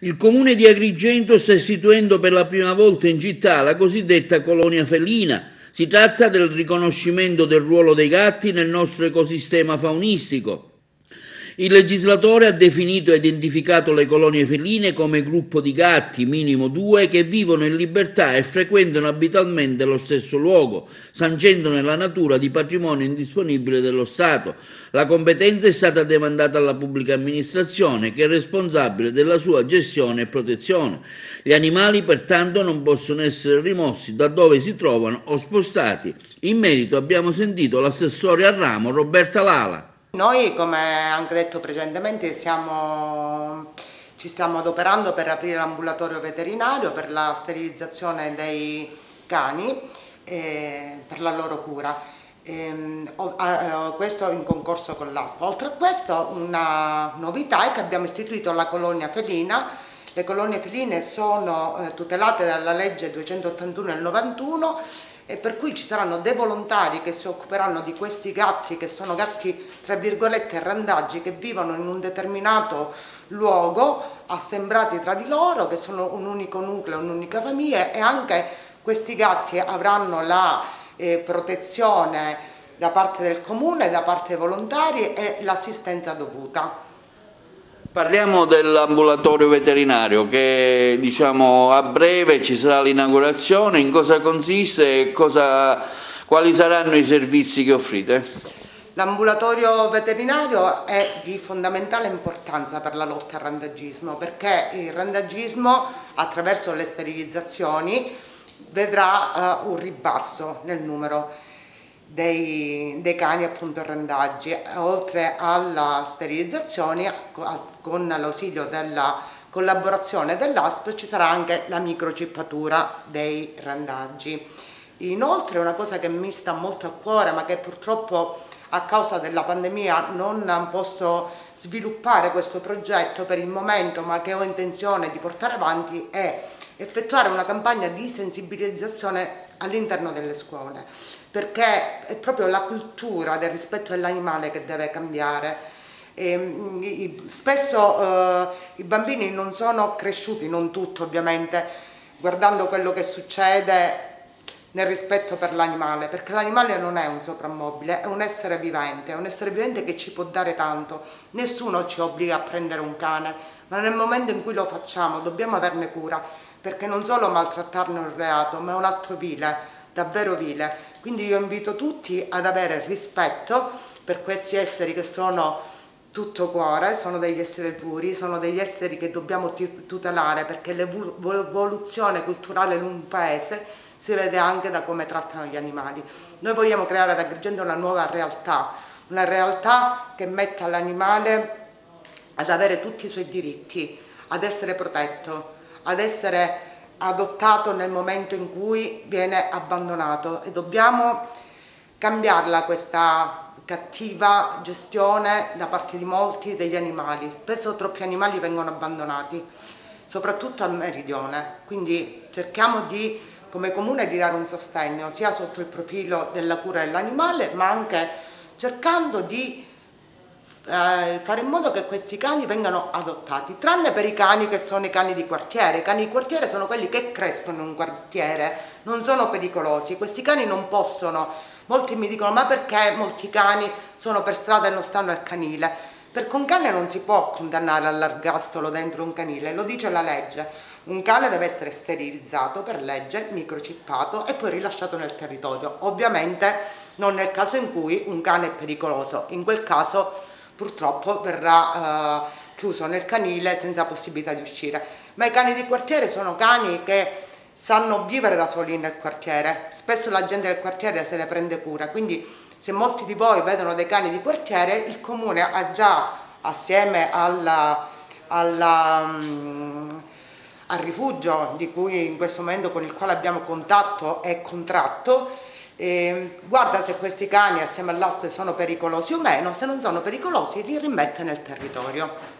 Il comune di Agrigento sta istituendo per la prima volta in città la cosiddetta colonia felina. Si tratta del riconoscimento del ruolo dei gatti nel nostro ecosistema faunistico. Il legislatore ha definito e identificato le colonie feline come gruppo di gatti, minimo due, che vivono in libertà e frequentano abitualmente lo stesso luogo, sancendone la natura di patrimonio indisponibile dello Stato. La competenza è stata demandata alla pubblica amministrazione, che è responsabile della sua gestione e protezione. Gli animali pertanto non possono essere rimossi da dove si trovano o spostati. In merito abbiamo sentito l'assessore al ramo Roberta Lala. Noi, come anche detto precedentemente, siamo, ci stiamo adoperando per aprire l'ambulatorio veterinario per la sterilizzazione dei cani e per la loro cura. E, questo in concorso con l'ASPA. Oltre a questo una novità è che abbiamo istituito la colonia felina. Le colonie feline sono eh, tutelate dalla legge 281 del 91 e per cui ci saranno dei volontari che si occuperanno di questi gatti che sono gatti tra virgolette randaggi che vivono in un determinato luogo assembrati tra di loro che sono un unico nucleo, un'unica famiglia e anche questi gatti avranno la eh, protezione da parte del comune, da parte dei volontari e l'assistenza dovuta. Parliamo dell'ambulatorio veterinario che diciamo, a breve ci sarà l'inaugurazione, in cosa consiste e cosa, quali saranno i servizi che offrite? L'ambulatorio veterinario è di fondamentale importanza per la lotta al randagismo perché il randagismo attraverso le sterilizzazioni vedrà uh, un ribasso nel numero dei, dei cani appunto randaggi, oltre alla sterilizzazione con l'ausilio della collaborazione dell'ASP ci sarà anche la microcippatura dei randaggi. Inoltre una cosa che mi sta molto a cuore ma che purtroppo a causa della pandemia non posso sviluppare questo progetto per il momento ma che ho intenzione di portare avanti è effettuare una campagna di sensibilizzazione all'interno delle scuole, perché è proprio la cultura del rispetto dell'animale che deve cambiare. E, mm, spesso eh, i bambini non sono cresciuti, non tutto ovviamente, guardando quello che succede nel rispetto per l'animale, perché l'animale non è un soprammobile, è un essere vivente, è un essere vivente che ci può dare tanto. Nessuno ci obbliga a prendere un cane, ma nel momento in cui lo facciamo dobbiamo averne cura perché non solo maltrattarne è un reato, ma è un atto vile, davvero vile. Quindi io invito tutti ad avere rispetto per questi esseri che sono tutto cuore, sono degli esseri puri, sono degli esseri che dobbiamo tutelare perché l'evoluzione culturale in un paese si vede anche da come trattano gli animali. Noi vogliamo creare ad Agrigento una nuova realtà, una realtà che metta l'animale ad avere tutti i suoi diritti, ad essere protetto, ad essere adottato nel momento in cui viene abbandonato e dobbiamo cambiarla questa cattiva gestione da parte di molti degli animali. Spesso troppi animali vengono abbandonati, soprattutto al meridione, quindi cerchiamo di, come comune di dare un sostegno sia sotto il profilo della cura dell'animale ma anche cercando di eh, fare in modo che questi cani vengano adottati, tranne per i cani che sono i cani di quartiere. I cani di quartiere sono quelli che crescono in un quartiere, non sono pericolosi. Questi cani non possono, molti mi dicono ma perché molti cani sono per strada e non stanno al canile? Perché un cane non si può condannare all'argastolo dentro un canile, lo dice la legge. Un cane deve essere sterilizzato per legge, microcippato e poi rilasciato nel territorio. Ovviamente non nel caso in cui un cane è pericoloso, in quel caso purtroppo verrà eh, chiuso nel canile senza possibilità di uscire. Ma i cani di quartiere sono cani che sanno vivere da soli nel quartiere, spesso la gente del quartiere se ne prende cura, quindi se molti di voi vedono dei cani di quartiere, il comune ha già assieme alla, alla, um, al rifugio di cui in questo momento con il quale abbiamo contatto e contratto, e guarda se questi cani assieme all'aspe sono pericolosi o meno, se non sono pericolosi li rimette nel territorio.